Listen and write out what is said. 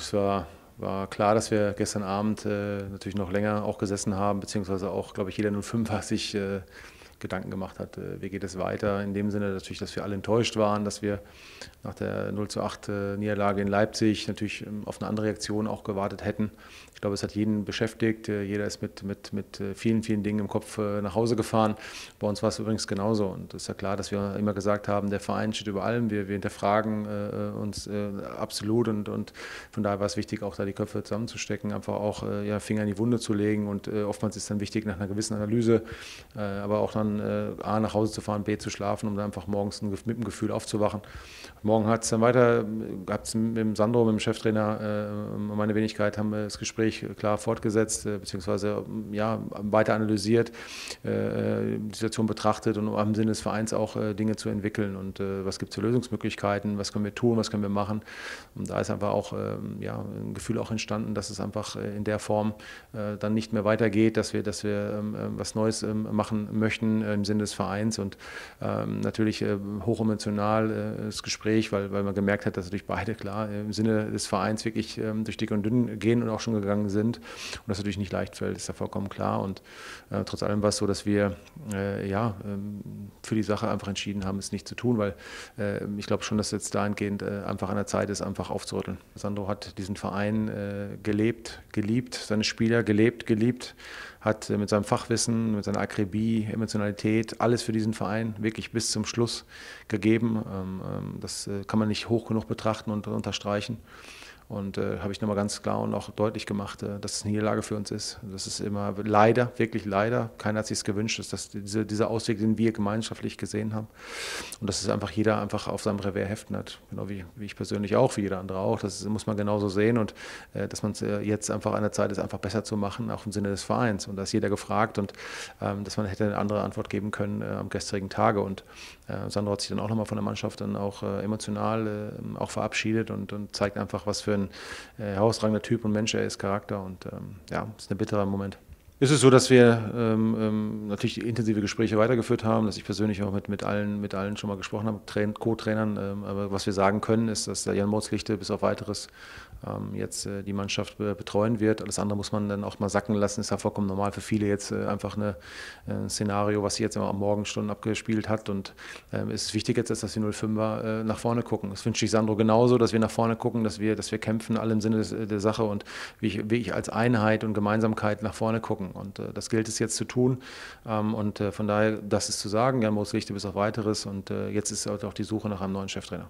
Es war, war klar, dass wir gestern Abend äh, natürlich noch länger auch gesessen haben, beziehungsweise auch, glaube ich, jeder 05 sich äh, Gedanken gemacht hat, äh, wie geht es weiter. In dem Sinne natürlich, dass wir alle enttäuscht waren, dass wir nach der 0 zu 8 äh, Niederlage in Leipzig natürlich ähm, auf eine andere Reaktion auch gewartet hätten. Ich glaube, es hat jeden beschäftigt. Äh, jeder ist mit, mit, mit vielen, vielen Dingen im Kopf nach Hause gefahren. Bei uns war es übrigens genauso. Und es ist ja klar, dass wir immer gesagt haben, der Verein steht über allem. Wir, wir hinterfragen uns absolut. Und, und von daher war es wichtig, auch da die Köpfe zusammenzustecken, einfach auch ja, Finger in die Wunde zu legen. Und oftmals ist dann wichtig, nach einer gewissen Analyse, aber auch dann äh, A, nach Hause zu fahren, B, zu schlafen, um dann einfach morgens mit dem Gefühl aufzuwachen. Morgen hat es dann weiter, gab es mit dem Sandro, mit dem Cheftrainer, äh, meine Wenigkeit, haben wir das Gespräch klar fortgesetzt, äh, beziehungsweise ja, weiter analysiert, äh, die Situation betrachtet und im Sinne des Vereins auch äh, Dinge zu entwickeln und äh, was gibt es für Lösungsmöglichkeiten, was können wir tun, was können wir machen. Und da ist einfach auch ähm, ja, ein Gefühl auch entstanden, dass es einfach in der Form dann nicht mehr weitergeht, dass wir, dass wir ähm, was Neues ähm, machen möchten äh, im Sinne des Vereins und ähm, natürlich äh, hochemotional äh, das Gespräch, weil, weil man gemerkt hat, dass natürlich beide klar im Sinne des Vereins wirklich ähm, durch dick und dünn gehen und auch schon gegangen sind und das natürlich nicht leicht fällt, ist ja vollkommen klar und trotz allem war es so, dass wir ja ähm, für die Sache einfach entschieden haben, es nicht zu tun, weil äh, ich glaube schon, dass jetzt dahingehend einfach an der Zeit ist, einfach aufzurütteln. Sandro hat diesen Verein gelebt, geliebt, seine Spieler gelebt, geliebt, hat mit seinem Fachwissen, mit seiner Akribie, Emotionalität alles für diesen Verein wirklich bis zum Schluss gegeben. Ähm, ähm, das äh, kann man nicht hoch genug betrachten und unterstreichen. Und äh, habe ich nochmal ganz klar und auch deutlich gemacht, äh, dass es eine Niederlage für uns ist. Das ist immer leider, wirklich leider, keiner hat sich es gewünscht, dass das diese, dieser Ausweg, den wir gemeinschaftlich gesehen haben. Und dass es einfach jeder einfach auf seinem Revers heften hat. Genau wie, wie ich persönlich auch, wie jeder andere auch. Das muss man genauso sehen. Und äh, dass man es äh, jetzt einfach an der Zeit ist, einfach besser zu machen, auch im Sinne des Vereins. Und da ist jeder gefragt und ähm, dass man hätte eine andere Antwort geben können äh, am gestrigen Tage. Und äh, Sandro hat sich dann auch nochmal von der Mannschaft dann auch emotional auch verabschiedet und, und zeigt einfach, was für ein ein äh, herausragender Typ und Mensch er ist, Charakter. Und ähm, ja, ist ein bitterer Moment. Ist es so, dass wir ähm, ähm, natürlich intensive Gespräche weitergeführt haben, dass ich persönlich auch mit, mit, allen, mit allen schon mal gesprochen habe, Co-Trainern. Ähm, aber was wir sagen können, ist, dass der Jan Motzlichte bis auf weiteres ähm, jetzt äh, die Mannschaft betreuen wird. Alles andere muss man dann auch mal sacken lassen. Ist ja vollkommen normal für viele jetzt äh, einfach eine, äh, ein Szenario, was sie jetzt am Morgen schon abgespielt hat. Und ähm, es ist wichtig jetzt, dass die 05er äh, nach vorne gucken. Das wünsche ich Sandro genauso, dass wir nach vorne gucken, dass wir, dass wir kämpfen, alle im Sinne des, der Sache und wie ich, wie ich als Einheit und Gemeinsamkeit nach vorne gucken. Und äh, das gilt es jetzt zu tun. Ähm, und äh, von daher, das ist zu sagen, Jan Moos Lichte bis auf weiteres. Und äh, jetzt ist halt auch die Suche nach einem neuen Cheftrainer.